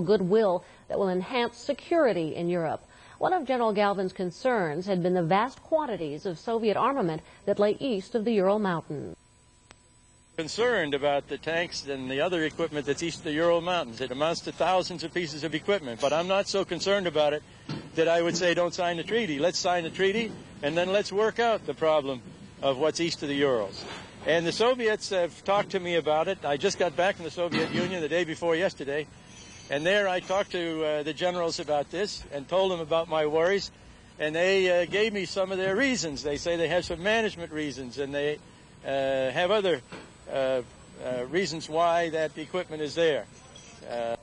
goodwill that will enhance security in Europe. One of General Galvin's concerns had been the vast quantities of Soviet armament that lay east of the Ural Mountains. Concerned about the tanks and the other equipment that's east of the Ural Mountains. It amounts to thousands of pieces of equipment, but I'm not so concerned about it that I would say don't sign the treaty. Let's sign the treaty, and then let's work out the problem of what's east of the Urals. And the Soviets have talked to me about it. I just got back from the Soviet Union the day before yesterday, and there I talked to uh, the generals about this and told them about my worries. And they uh, gave me some of their reasons. They say they have some management reasons and they uh, have other uh, uh, reasons why that equipment is there. Uh,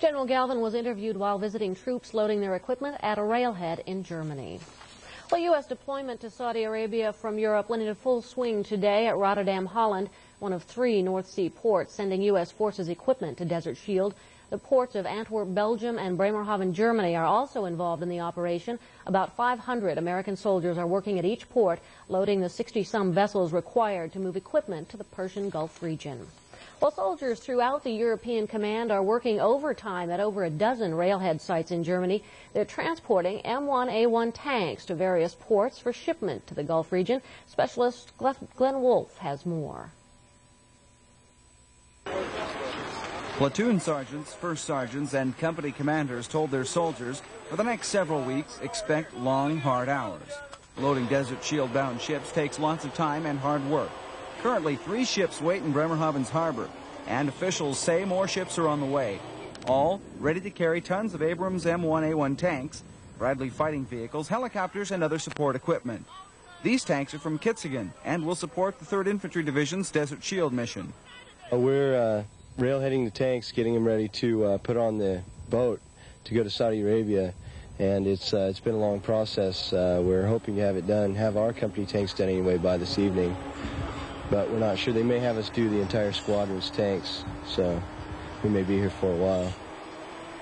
General Galvin was interviewed while visiting troops loading their equipment at a railhead in Germany. Well, U.S. deployment to Saudi Arabia from Europe went into full swing today at Rotterdam, Holland one of three North Sea ports sending U.S. forces equipment to Desert Shield. The ports of Antwerp, Belgium, and Bremerhaven, Germany are also involved in the operation. About 500 American soldiers are working at each port, loading the 60-some vessels required to move equipment to the Persian Gulf region. While soldiers throughout the European Command are working overtime at over a dozen railhead sites in Germany, they're transporting M1A1 tanks to various ports for shipment to the Gulf region. Specialist Glenn Wolf has more. Platoon sergeants, first sergeants, and company commanders told their soldiers for the next several weeks expect long, hard hours. Loading Desert Shield bound ships takes lots of time and hard work. Currently, three ships wait in Bremerhaven's harbor, and officials say more ships are on the way, all ready to carry tons of Abrams M1A1 tanks, Bradley fighting vehicles, helicopters, and other support equipment. These tanks are from Kitzingen and will support the 3rd Infantry Division's Desert Shield mission. We're uh railheading the tanks, getting them ready to uh, put on the boat to go to Saudi Arabia. And it's uh, it's been a long process. Uh, we're hoping to have it done, have our company tanks done anyway by this evening. But we're not sure. They may have us do the entire squadron's tanks, so we may be here for a while.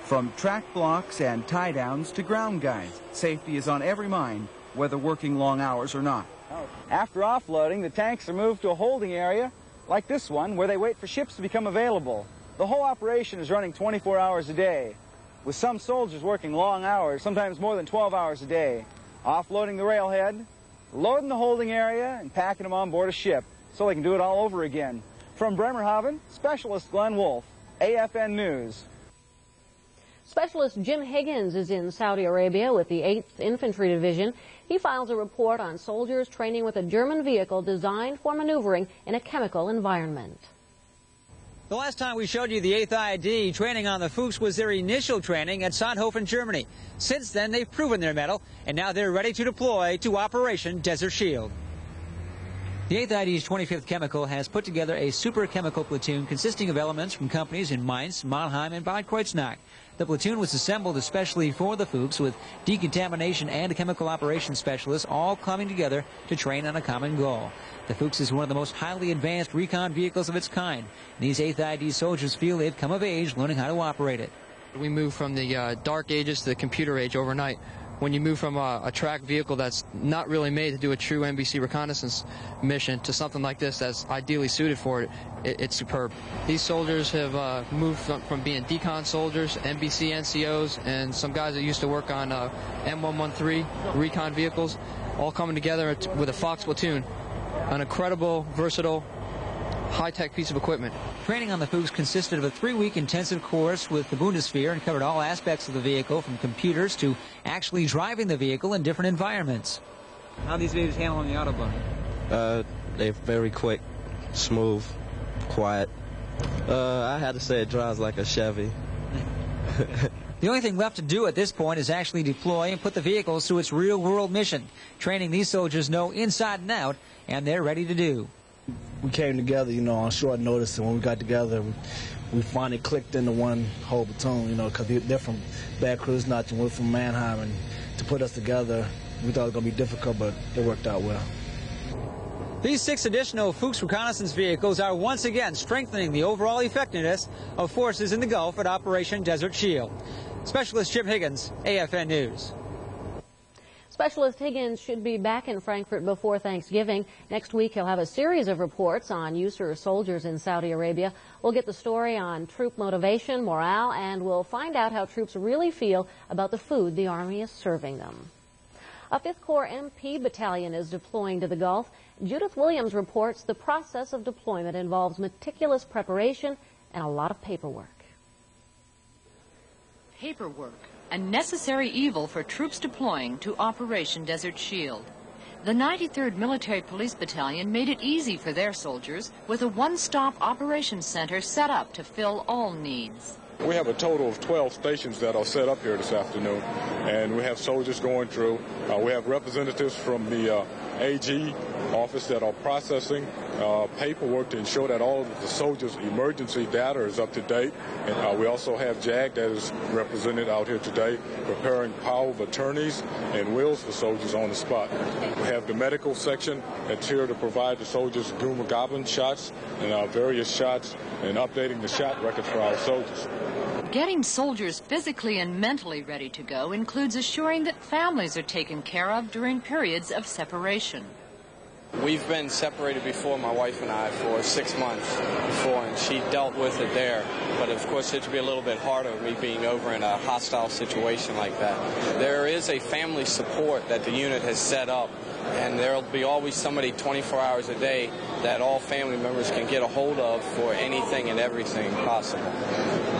From track blocks and tie downs to ground guides, safety is on every mind, whether working long hours or not. After offloading, the tanks are moved to a holding area like this one, where they wait for ships to become available. The whole operation is running 24 hours a day, with some soldiers working long hours, sometimes more than 12 hours a day, offloading the railhead, loading the holding area, and packing them on board a ship so they can do it all over again. From Bremerhaven, Specialist Glenn Wolf, AFN News. Specialist Jim Higgins is in Saudi Arabia with the 8th Infantry Division. He files a report on soldiers training with a German vehicle designed for maneuvering in a chemical environment. The last time we showed you the 8th IAD training on the Fuchs was their initial training at Sonthofen, Germany. Since then, they've proven their mettle, and now they're ready to deploy to Operation Desert Shield. The 8th ID's 25th Chemical has put together a super chemical platoon consisting of elements from companies in Mainz, Mannheim, and Bad Kreuznach. The platoon was assembled especially for the Fuchs with decontamination and chemical operations specialists all coming together to train on a common goal. The Fuchs is one of the most highly advanced recon vehicles of its kind. These 8th ID soldiers feel they've come of age learning how to operate it. We moved from the uh, dark ages to the computer age overnight when you move from a, a track vehicle that's not really made to do a true NBC reconnaissance mission to something like this that's ideally suited for it, it it's superb. These soldiers have uh, moved from, from, being decon soldiers, NBC NCOs, and some guys that used to work on uh, M113 recon vehicles, all coming together with a Fox platoon. An incredible, versatile, high-tech piece of equipment. Training on the Fuchs consisted of a three-week intensive course with the Bundeswehr and covered all aspects of the vehicle, from computers to actually driving the vehicle in different environments. How are these vehicles handle on the autobahn? Uh, they're very quick, smooth, quiet. Uh, I had to say it drives like a Chevy. The only thing left to do at this point is actually deploy and put the vehicles to its real-world mission. Training these soldiers know inside and out, and they're ready to do we came together, you know, on short notice, and when we got together, we, we finally clicked into one whole platoon, you know, because they're from Bad Kreuznach and we're from Mannheim, and to put us together, we thought it was going to be difficult, but it worked out well. These six additional Fuchs reconnaissance vehicles are once again strengthening the overall effectiveness of forces in the Gulf at Operation Desert Shield. Specialist Jim Higgins, AFN News. Specialist Higgins should be back in Frankfurt before Thanksgiving. Next week, he'll have a series of reports on USAR soldiers in Saudi Arabia. We'll get the story on troop motivation, morale, and we'll find out how troops really feel about the food the Army is serving them. A 5th Corps MP battalion is deploying to the Gulf. Judith Williams reports the process of deployment involves meticulous preparation and a lot of paperwork. Paperwork a necessary evil for troops deploying to Operation Desert Shield. The 93rd Military Police Battalion made it easy for their soldiers with a one-stop operations center set up to fill all needs. We have a total of 12 stations that are set up here this afternoon, and we have soldiers going through. Uh, we have representatives from the uh, AG office that are processing uh, paperwork to ensure that all of the soldiers' emergency data is up to date. And uh, we also have JAG that is represented out here today, preparing power of attorneys and wills for soldiers on the spot. We have the medical section that's here to provide the soldiers globulin shots and uh, various shots and updating the shot records for our soldiers. Getting soldiers physically and mentally ready to go includes assuring that families are taken care of during periods of separation. We've been separated before, my wife and I, for six months before, and she dealt with it there. But of course, it'd be a little bit harder, me being over in a hostile situation like that. There is a family support that the unit has set up, and there'll be always somebody 24 hours a day that all family members can get a hold of for anything and everything possible.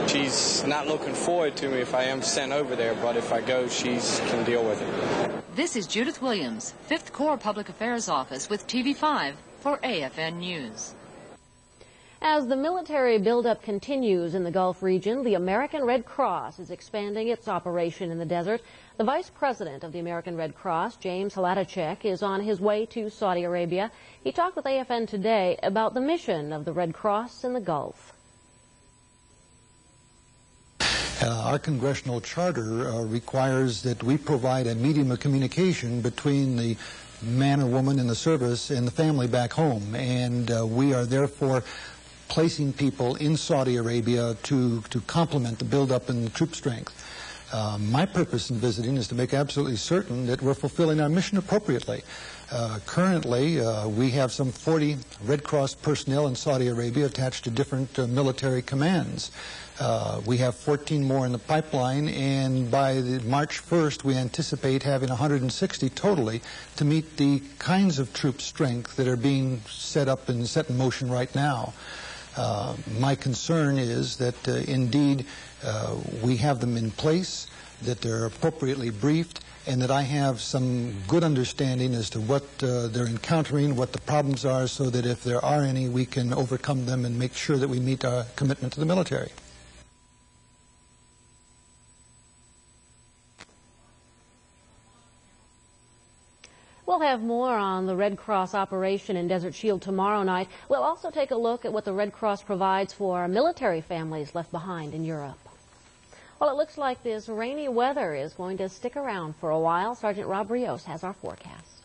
She's not looking forward to me if I am sent over there, but if I go, she can deal with it. This is Judith Williams, 5th Corps Public Affairs Office with TV5 for AFN News. As the military buildup continues in the Gulf region, the American Red Cross is expanding its operation in the desert. The Vice President of the American Red Cross, James Hlaticek, is on his way to Saudi Arabia. He talked with AFN today about the mission of the Red Cross in the Gulf. Uh, our congressional charter uh, requires that we provide a medium of communication between the man or woman in the service and the family back home. And uh, we are therefore placing people in Saudi Arabia to, to complement the buildup in the troop strength. Uh, my purpose in visiting is to make absolutely certain that we're fulfilling our mission appropriately. Uh, currently, uh, we have some 40 Red Cross personnel in Saudi Arabia attached to different uh, military commands. Uh, we have 14 more in the pipeline, and by March 1st, we anticipate having 160 totally to meet the kinds of troop strength that are being set up and set in motion right now. Uh, my concern is that uh, indeed uh, we have them in place, that they're appropriately briefed, and that I have some good understanding as to what uh, they're encountering, what the problems are, so that if there are any, we can overcome them and make sure that we meet our commitment to the military. Have more on the Red Cross operation in Desert Shield tomorrow night. We'll also take a look at what the Red Cross provides for military families left behind in Europe. Well, it looks like this rainy weather is going to stick around for a while. Sergeant Rob Rios has our forecast.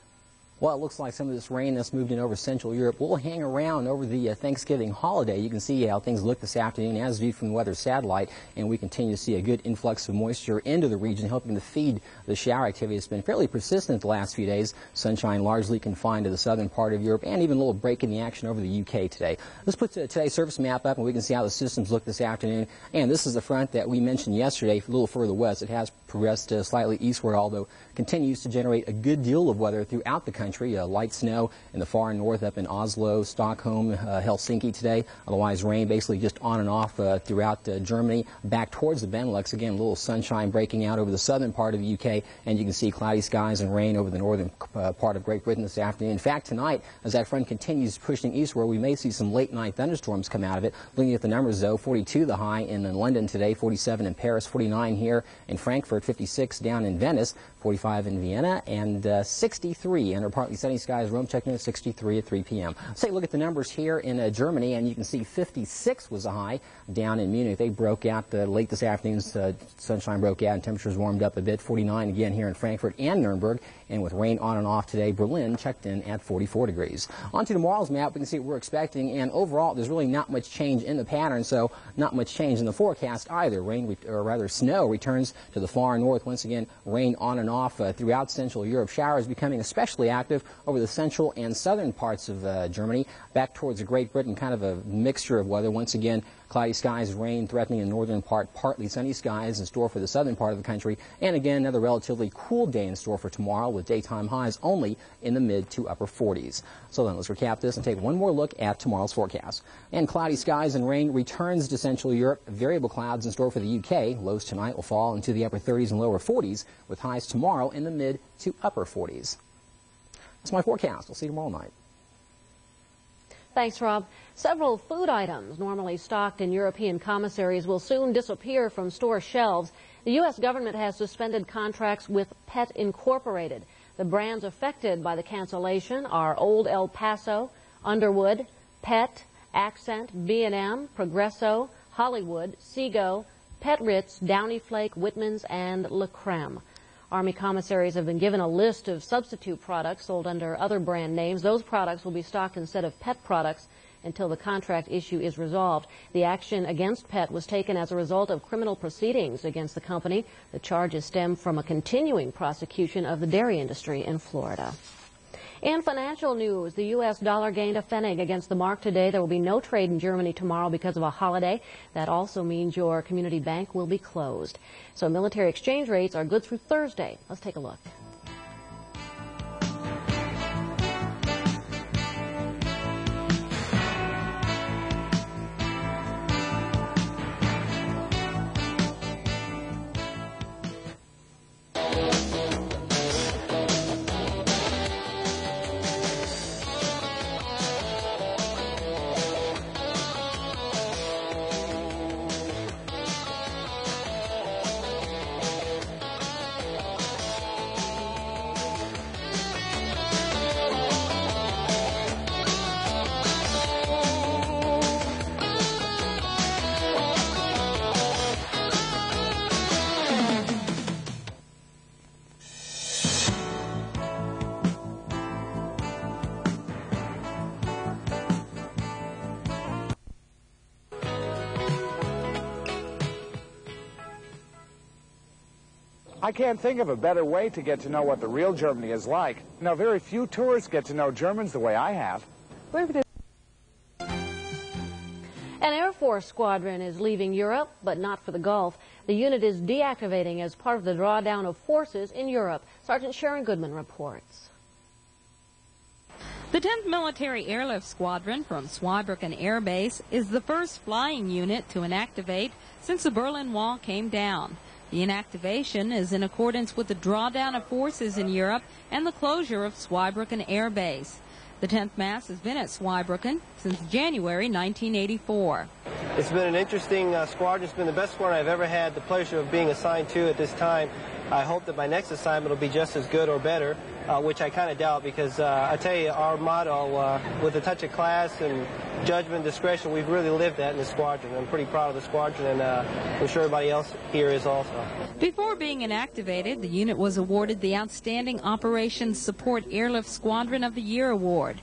Well, it looks like some of this rain that's moved in over Central Europe will hang around over the uh, Thanksgiving holiday. You can see how things look this afternoon as viewed from the weather satellite, and we continue to see a good influx of moisture into the region, helping to feed the shower activity. It's been fairly persistent the last few days. Sunshine largely confined to the southern part of Europe, and even a little break in the action over the UK today. Let's put today's surface map up, and we can see how the systems look this afternoon. And this is the front that we mentioned yesterday, a little further west. It has progressed uh, slightly eastward, although continues to generate a good deal of weather throughout the country. Uh, light snow in the far north up in Oslo, Stockholm, uh, Helsinki today. Otherwise, rain basically just on and off uh, throughout uh, Germany. Back towards the Benelux, again, a little sunshine breaking out over the southern part of the UK, and you can see cloudy skies and rain over the northern part of Great Britain this afternoon. In fact, tonight, as that front continues pushing eastward, we may see some late night thunderstorms come out of it. Looking at the numbers, though, 42 the high in London today, 47 in Paris, 49 here in Frankfurt, 56 down in Venice, 45 in Vienna, and uh, 63 under part partly sunny skies. Rome checking at 63 at 3 p.m. Let's take a look at the numbers here in uh, Germany, and you can see 56 was the high down in Munich. They broke out uh, late this afternoon. Uh, sunshine broke out and temperatures warmed up a bit. 49 again here in Frankfurt and Nuremberg. And with rain on and off today, Berlin checked in at 44 degrees. On to tomorrow's map, we can see what we're expecting. And overall, there's really not much change in the pattern, so not much change in the forecast either. Rain, or rather snow, returns to the far north. Once again, rain on and off uh, throughout Central Europe. Showers becoming especially active over the central and southern parts of uh, Germany. Back towards Great Britain, kind of a mixture of weather. Once again, Cloudy skies, rain threatening the northern part, partly sunny skies in store for the southern part of the country. And again, another relatively cool day in store for tomorrow with daytime highs only in the mid to upper 40s. So then let's recap this and take one more look at tomorrow's forecast. And cloudy skies and rain returns to Central Europe. Variable clouds in store for the UK. Lows tonight will fall into the upper 30s and lower 40s with highs tomorrow in the mid to upper 40s. That's my forecast. We'll see you tomorrow night. Thanks, Rob. Several food items normally stocked in European commissaries will soon disappear from store shelves. The U.S. government has suspended contracts with Pet Incorporated. The brands affected by the cancellation are Old El Paso, Underwood, Pet, Accent, B&M, Progresso, Hollywood, Sego, Pet Ritz, Downy Flake, Whitman's, and Le Creme. Army commissaries have been given a list of substitute products sold under other brand names. Those products will be stocked instead of pet products until the contract issue is resolved. The action against Pet was taken as a result of criminal proceedings against the company. The charges stem from a continuing prosecution of the dairy industry in Florida. In financial news, the U.S. dollar gained a pfennig against the mark today. There will be no trade in Germany tomorrow because of a holiday. That also means your community bank will be closed. So military exchange rates are good through Thursday. Let's take a look. I can't think of a better way to get to know what the real Germany is like. Now, very few tourists get to know Germans the way I have. An Air Force squadron is leaving Europe, but not for the Gulf. The unit is deactivating as part of the drawdown of forces in Europe. Sergeant Sharon Goodman reports. The 10th Military Airlift Squadron from Zweibrücken Air Base is the first flying unit to inactivate since the Berlin Wall came down. The inactivation is in accordance with the drawdown of forces in Europe and the closure of Zweibrücken Air Base. The 10th Mass has been at Zweibrücken since January 1984. It's been an interesting uh, squadron. It's been the best squadron I've ever had the pleasure of being assigned to at this time. I hope that my next assignment will be just as good or better, uh, which I kind of doubt because uh, I tell you, our motto, uh, with a touch of class and judgment, discretion, we've really lived that in the squadron. I'm pretty proud of the squadron, and uh, I'm sure everybody else here is also. Before being inactivated, the unit was awarded the Outstanding Operations Support Airlift Squadron of the Year award.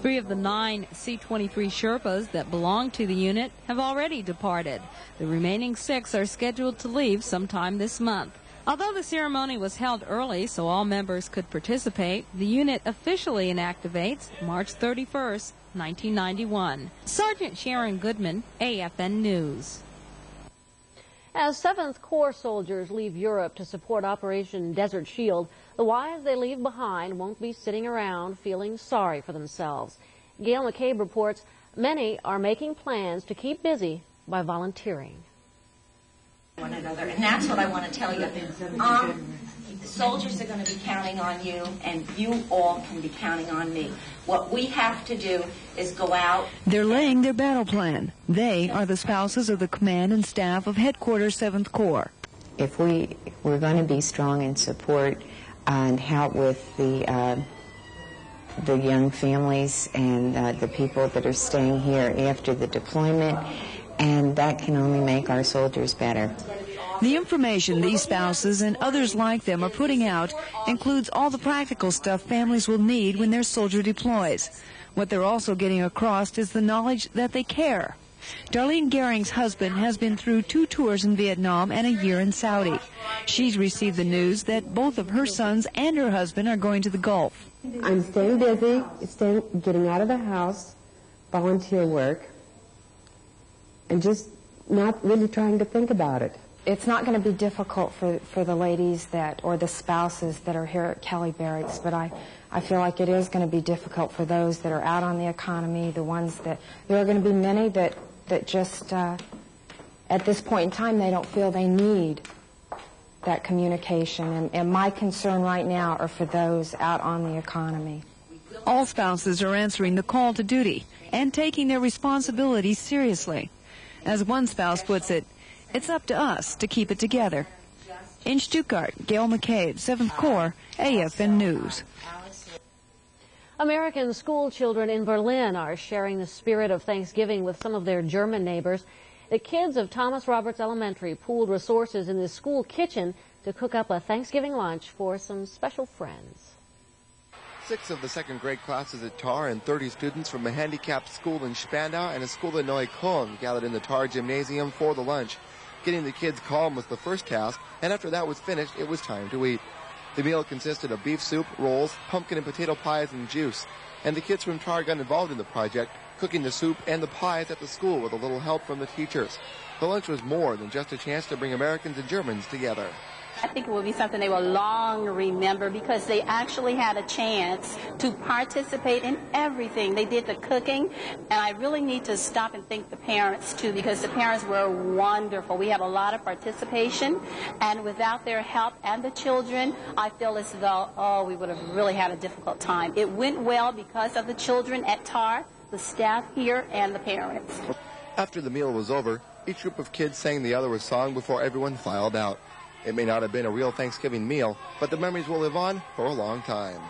Three of the nine C-23 Sherpas that belong to the unit have already departed. The remaining six are scheduled to leave sometime this month. Although the ceremony was held early so all members could participate, the unit officially inactivates March 31st, 1991. Sergeant Sharon Goodman, AFN News. As 7th Corps soldiers leave Europe to support Operation Desert Shield, the wives they leave behind won't be sitting around feeling sorry for themselves. Gail McCabe reports many are making plans to keep busy by volunteering one another. And that's what I want to tell you. Um, the soldiers are going to be counting on you, and you all can be counting on me. What we have to do is go out. They're laying their battle plan. They are the spouses of the command and staff of Headquarters 7th Corps. If we, we're going to be strong in support and help with the uh, the young families and uh, the people that are staying here after the deployment, and that can only make our soldiers better. The information these spouses and others like them are putting out includes all the practical stuff families will need when their soldier deploys. What they're also getting across is the knowledge that they care. Darlene Gehring's husband has been through two tours in Vietnam and a year in Saudi. She's received the news that both of her sons and her husband are going to the Gulf. I'm staying busy, staying, getting out of the house, volunteer work, and just not really trying to think about it. It's not going to be difficult for, for the ladies that, or the spouses that are here at Kelly Barracks, but I, I feel like it is going to be difficult for those that are out on the economy, the ones that, there are going to be many that, that just, uh, at this point in time, they don't feel they need that communication. And, and my concern right now are for those out on the economy. All spouses are answering the call to duty and taking their responsibilities seriously. As one spouse puts it, it's up to us to keep it together. In Stuttgart, Gail McCabe, 7th Corps, AFN News. American school children in Berlin are sharing the spirit of Thanksgiving with some of their German neighbors. The kids of Thomas Roberts Elementary pooled resources in the school kitchen to cook up a Thanksgiving lunch for some special friends. Six of the second grade classes at TAR and 30 students from a handicapped school in Spandau and a school in Neukölln gathered in the TAR gymnasium for the lunch. Getting the kids calm was the first task, and after that was finished, it was time to eat. The meal consisted of beef soup, rolls, pumpkin and potato pies, and juice. And the kids from TAR got involved in the project, cooking the soup and the pies at the school with a little help from the teachers. The lunch was more than just a chance to bring Americans and Germans together. I think it will be something they will long remember because they actually had a chance to participate in everything. They did the cooking, and I really need to stop and thank the parents too because the parents were wonderful. We have a lot of participation, and without their help and the children, I feel as though, oh, we would have really had a difficult time. It went well because of the children at TAR, the staff here, and the parents. After the meal was over, each group of kids sang the other a song before everyone filed out. It may not have been a real Thanksgiving meal, but the memories will live on for a long time.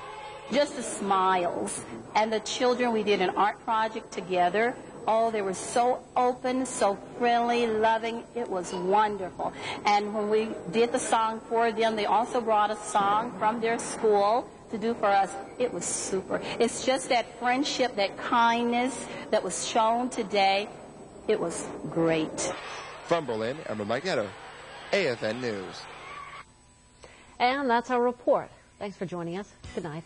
Just the smiles. And the children, we did an art project together. Oh, they were so open, so friendly, loving. It was wonderful. And when we did the song for them, they also brought a song from their school to do for us. It was super. It's just that friendship, that kindness that was shown today. It was great. From Berlin, Emma Magneto, AFN News. And that's our report. Thanks for joining us. Good night.